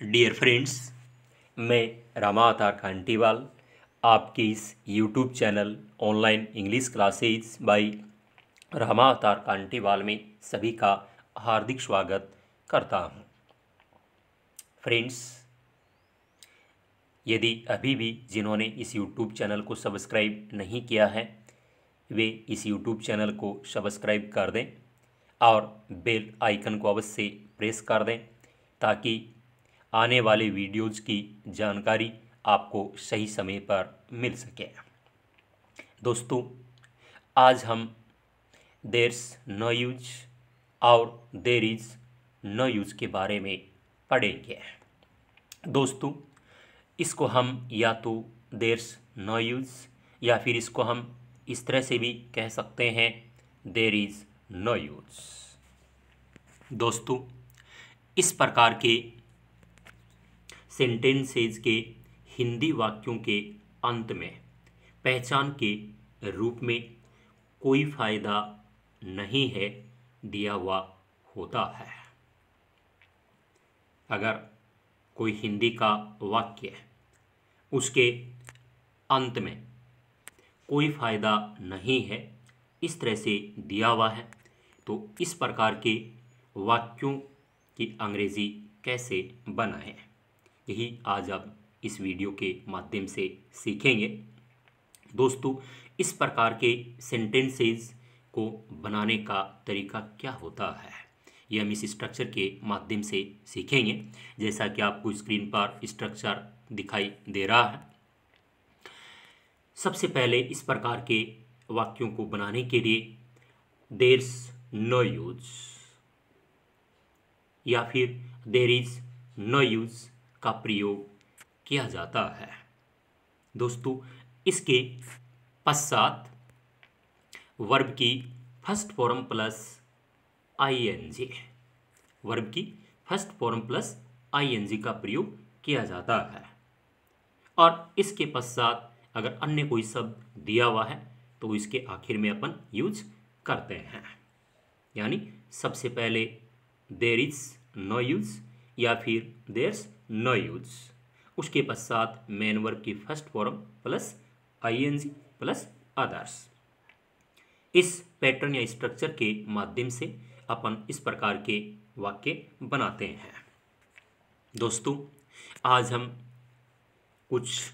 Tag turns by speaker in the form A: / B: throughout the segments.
A: Dear friends मैं रामा अवतार खांटीवाल, आपकी इस YouTube channel online English classes by Rama Avtar Kantiwal में सभी का हार्दिक स्वागत करता हूँ। फ्रेंड्स यदि अभी भी जिन्होंने इस यूट्यूब चैनल को सब्सक्राइब नहीं किया है, वे इस यूट्यूब चैनल को सब्सक्राइब कर दें और बेल आइकन को अवश्य प्रेस कर दें ताकि आने वाले वीडियोज़ की जानकारी आपको सही समय पर मिल सके। दोस्तों, आज हम देर्स नो यूज़ और देर इज़ नो यूज़ के बारे में पढ़ेंगे। दोस्तों, इसको हम या तो देर्स नो यूज़ या फिर इसको हम इस तरह से भी कह सकते हैं, देर इज़ नो यूज़। दोस्तों, इस प्रकार के सेंटेंसेज के हिंदी वाक्यों के अंत में, पहचान के रूप में कोई फ़ायदा नहीं है दिया हुआ होता है। अगर कोई हिंदी का वाक्य है, उसके अंत में कोई फ़ायदा नहीं है, इस तरह से दिया हुआ है तो इस प्रकार के वाक्यों की अंग्रेज़ी कैसे बनाएँ? यही आज आप इस वीडियो के माध्यम से सीखेंगे। दोस्तों, इस प्रकार के सेंटेंसेस को बनाने का तरीका क्या होता है, ये हम इस स्ट्रक्चर के माध्यम से सीखेंगे। जैसा कि आपको स्क्रीन पर स्ट्रक्चर दिखाई दे रहा है। सबसे पहले इस प्रकार के वाक्यों को बनाने के लिए देर्स नो यूज़ या फिर देर इज़ नो यूज़ का प्रयोग किया जाता है। दोस्तों, इसके पश्चात वर्ब की first form plus I N G verb की first form plus I N G का प्रयोग किया जाता है। और इसके पश्चात अगर अन्य कोई शब्द दिया हुआ है तो इसके आखिर में अपन यूज़ करते हैं। यानी सबसे पहले देर इज़ नो यूज़ या फिर देर्स नो यूज़ उसके पश्चात मेन वर्ब की first form plus ING plus others इस पैटर्न या स्ट्रक्चर के माध्यम से अपन इस प्रकार के वाक्य बनाते हैं। दोस्तों, आज हम कुछ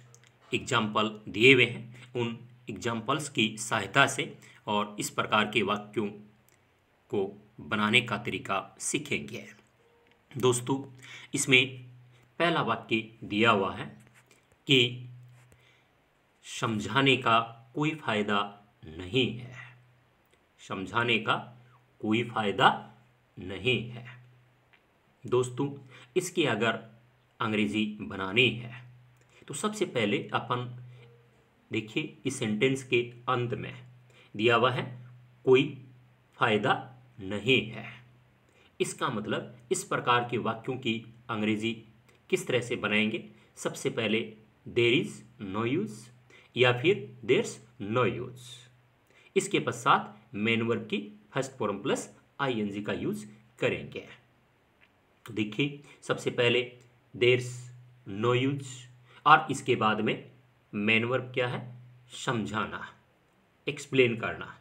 A: एग्ज़ाम्पल दिए हुए हैं। उन एग्जाम्पल्स की सहायता से और इस प्रकार के वाक्यों को बनाने का तरीका सीखेंगे। दोस्तों, इसमें पहला वाक्य दिया हुआ है कि समझाने का कोई फ़ायदा नहीं है। समझाने का कोई फ़ायदा नहीं है। दोस्तों, इसकी अगर अंग्रेज़ी बनानी है तो सबसे पहले अपन देखिए इस सेंटेंस के अंत में दिया हुआ है, कोई फ़ायदा नहीं है। इसका मतलब इस प्रकार के वाक्यों की अंग्रेज़ी किस तरह से बनाएँगे? सबसे पहले देर इज़ नो यूज़ या फिर देर्स नो यूज़ इसके पश्चात मेन वर्ब की फ़र्स्ट फॉर्म प्लस आईएनजी का यूज़ करेंगे। तो देखिए, सबसे पहले देर्स नो यूज़ और इसके बाद में मेन वर्ब क्या है? समझाना एक्सप्लेन करना।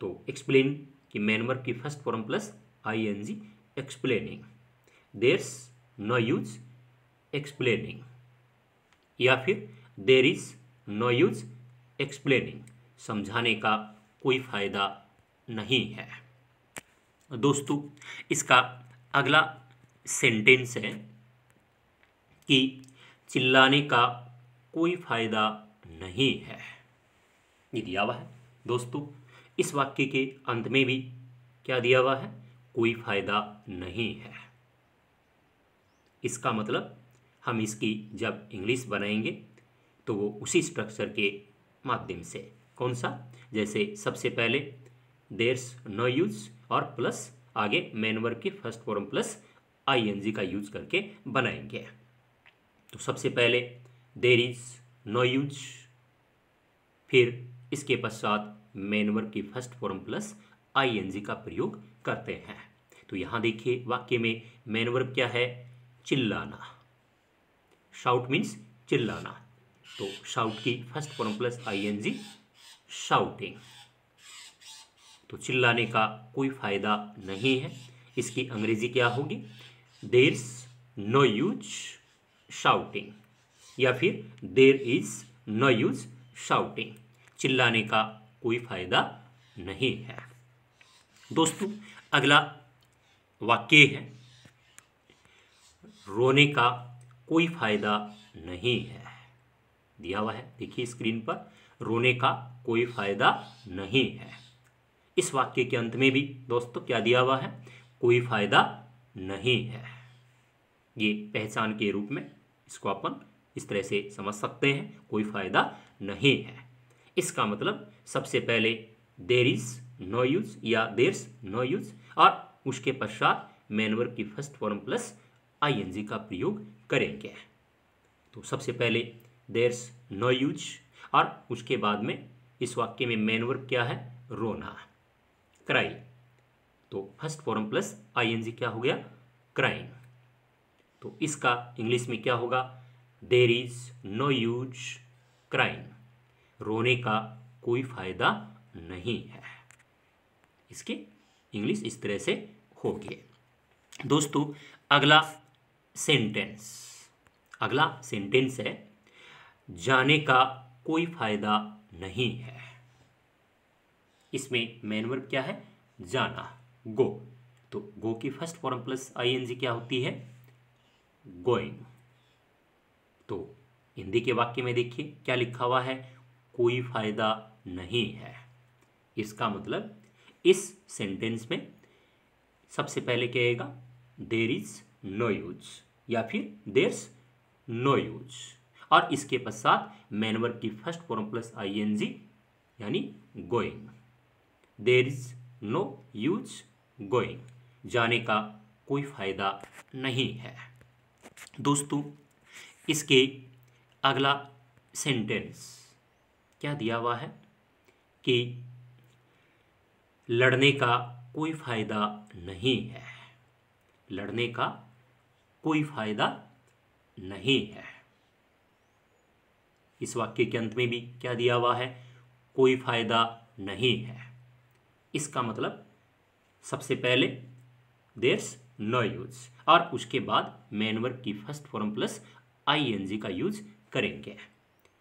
A: तो एक्सप्लेन की मेन वर्ब की first form plus I N G explaining there's no use explaining या फिर there is no use explaining समझाने का कोई फ़ायदा नहीं है। दोस्तों, इसका अगला सेंटेंस है कि चिल्लाने का कोई फ़ायदा नहीं है। ये दिया हुआ है। दोस्तों, इस वाक्य के अंत में भी क्या दिया हुआ है? कोई फ़ायदा नहीं है। इसका मतलब हम इसकी जब इंग्लिश बनाएँगे तो वो उसी स्ट्रक्चर के माध्यम से। कौन सा? जैसे सबसे पहले देर्स नो यूज़ और प्लस आगे मेन वर्ब की फ़र्स्ट फॉर्म प्लस आईएनजी का यूज़ करके बनाएँगे। तो सबसे पहले देर इज़ नो यूज़ फिर इसके पश्चात मेन वर्ब की फ़र्स्ट फॉर्म प्लस आईएनजी का प्रयोग करते हैं। तो यहाँ देखिए वाक्य में मेन वर्ब क्या है? चिल्लाना। शाउट मीन्स चिल्लाना। तो शाउट की first form plus I N G shouting तो चिल्लाने का कोई फ़ायदा नहीं है। इसकी अंग्रेज़ी क्या होगी? देर नो यूज़ शाउटिंग या फिर there is no use shouting चिल्लाने का कोई फ़ायदा नहीं है। दोस्तों, अगला वाक्य है। रोने का कोई फ़ायदा नहीं है। दिया हुआ है। देखिए स्क्रीन पर, रोने का कोई फ़ायदा नहीं है। इस वाक्य के अंत में भी दोस्तों क्या दिया हुआ है? कोई फ़ायदा नहीं है। ये पहचान के रूप में इसको अपन इस तरह से समझ सकते हैं। कोई फ़ायदा नहीं है। इसका मतलब सबसे पहले देर इज़ नो यूज़ या देर्स नो यूज़ और उसके पश्चात मैनवर की फ़र्स्ट फॉर्म प्लस आईएनजी का प्रयोग करेंगे। तो सबसे पहले देर्स नो यूज़ और उसके बाद में इस वाक्य में मेन वर्ब क्या है? रोना। क्राई तो फ़र्स्ट फॉर्म प्लस आईएनजी क्या हो गया? क्राइंग तो इसका इंग्लिश में क्या होगा? There is no use crying रोने का कोई फ़ायदा नहीं है। इसकी इंग्लिश इस तरह से होगी। दोस्तों, अगला सेंटेंस। अगला सेंटेंस है, जाने का कोई फ़ायदा नहीं है। इसमें मेन वर्ब क्या है? जाना गो तो गो की फ़र्स्ट फॉर्म प्लस आईएनजी क्या होती है? गोइंग तो हिंदी के वाक्य में देखिए, क्या लिखा हुआ है? कोई फ़ायदा नहीं है। इसका मतलब इस सेंटेंस में सबसे पहले क्या देर इज़ नो यूज़ या फिर देर्स नो यूज़ और इसके पश्चात मैनवर की first form plus I N G यानी going there is no use going जाने का कोई फ़ायदा नहीं है। दोस्तों, इसके अगला सेंटेंस क्या दिया हुआ है? कि लड़ने का कोई फ़ायदा नहीं है। लड़ने का कोई फ़ायदा नहीं है। इस वाक्य के अंत में भी क्या दिया हुआ है? कोई फ़ायदा नहीं है। इसका मतलब सबसे पहले देर्स नो यूज़ और उसके बाद मेन वर्ब की first form plus I N G का यूज़ करेंगे।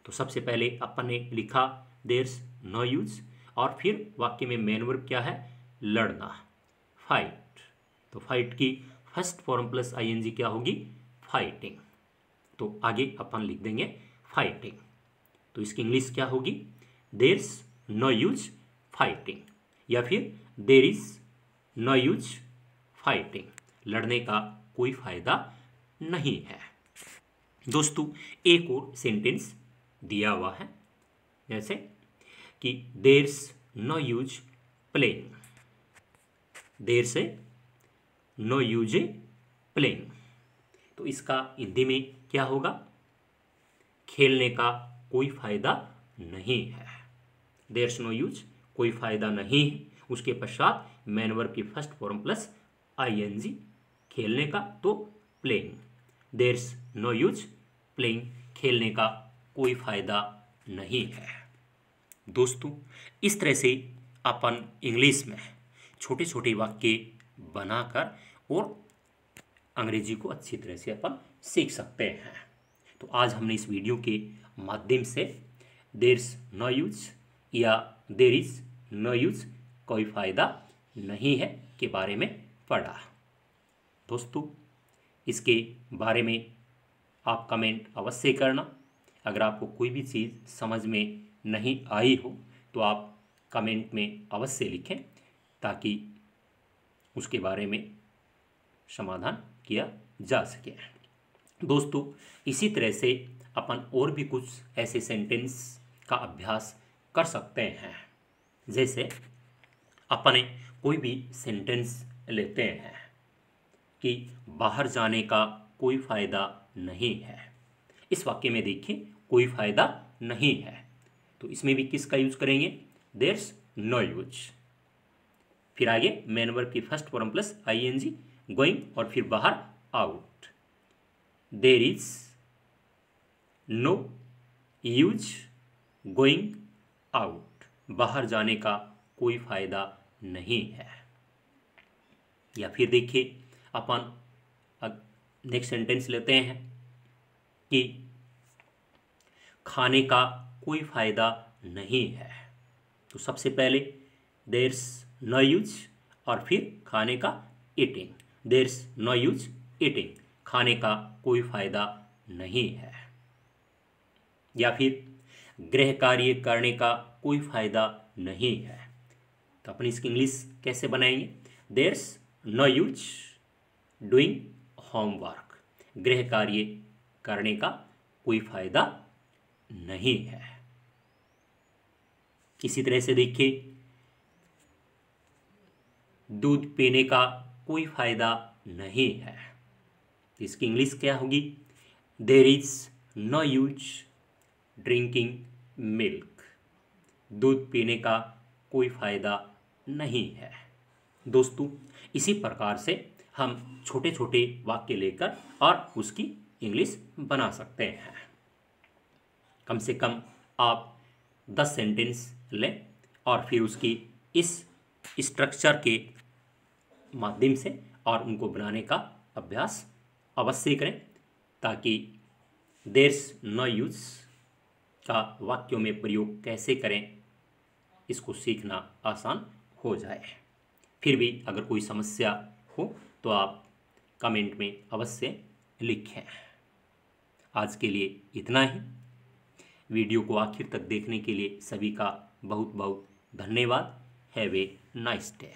A: तो सबसे पहले अपन ने लिखा देर्स नो यूज़ और फिर वाक्य में मेन वर्ब क्या है? लड़ना। फाइट तो फाइट की first form plus I N क्या होगी? फाइटिंग तो आगे अपन लिख देंगे फाइटिंग तो इसकी इंग्लिश क्या होगी? देर्स नो यूज़ फाइटिंग या फिर there is no use fighting लड़ने का कोई फ़ायदा नहीं है। दोस्तों, एक और सेंटेंस दिया हुआ है। जैसे कि there's no use playing there's no use playing तो इसका हिंदी में क्या होगा? खेलने का कोई फ़ायदा नहीं है। देर्स नो यूज़ कोई फ़ायदा नहीं है। उसके पश्चात मैन वर्ब की first form plus I N G खेलने का तो playing there's no use playing खेलने का कोई फ़ायदा नहीं है। दोस्तों, इस तरह से अपन इंग्लिश में छोटे छोटे वाक्य बनाकर और अंग्रेज़ी को अच्छी तरह से अपन सीख सकते हैं। तो आज हमने इस वीडियो के माध्यम से देर्स नो यूज़ या देर इज़ नो यूज़ कोई फ़ायदा नहीं है के बारे में पढ़ा। दोस्तों, इसके बारे में आप कमेंट अवश्य करना। अगर आपको कोई भी चीज़ समझ में नहीं आई हो तो आप कमेंट में अवश्य लिखें ताकि उसके बारे में समाधान किया जा सके। दोस्तों, इसी तरह से अपन और भी कुछ ऐसे सेंटेंस का अभ्यास कर सकते हैं। जैसे अपने कोई भी सेंटेंस लेते हैं कि बाहर जाने का कोई फ़ायदा नहीं है। इस वाक्य में देखिए, कोई फ़ायदा नहीं है। तो इसमें भी किसका यूज़ करेंगे? देर्स नो यूज़ फिर आगे मेन वर्ब की first form plus I N G going और फिर बाहर out there is no use going out बाहर जाने का कोई फ़ायदा नहीं है। या फिर देखिए, अपन नेक्स्ट सेंटेंस लेते हैं कि खाने का कोई फ़ायदा नहीं है। तो सबसे पहले देर्स नो यूज़ और फिर खाने का eating there's no use eating खाने का कोई फ़ायदा नहीं है. या फिर गृह कार्य करने का कोई फ़ायदा नहीं है. तो अपनी इसकी इंग्लिश कैसे बनाएँगे? There's no use doing homework गृह कार्य करने का कोई फ़ायदा नहीं है. इसी तरह से देखिए दूध पीने का कोई फ़ायदा नहीं है। इसकी इंग्लिश क्या होगी? There is no use drinking milk दूध पीने का कोई फ़ायदा नहीं है। दोस्तों, इसी प्रकार से हम छोटे छोटे वाक्य लेकर और उसकी इंग्लिश बना सकते हैं। कम से कम आप दस सेंटेंस लें और फिर उसकी इस स्ट्रक्चर के माध्यम से और उनको बनाने का अभ्यास अवश्य करें ताकि देर्स नो यूज़ का वाक्यों में प्रयोग कैसे करें, इसको सीखना आसान हो जाए। फिर भी अगर कोई समस्या हो तो आप कमेंट में अवश्य लिखें। आज के लिए इतना ही। वीडियो को आखिर तक देखने के लिए सभी का बहुत बहुत धन्यवाद। Have a nice day.